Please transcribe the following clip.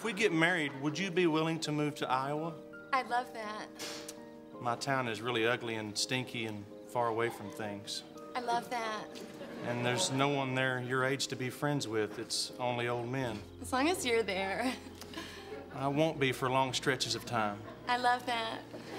If we get married, would you be willing to move to Iowa? I'd love that. My town is really ugly and stinky and far away from things. I love that. And there's no one there your age to be friends with. It's only old men. As long as you're there. I won't be for long stretches of time. I love that.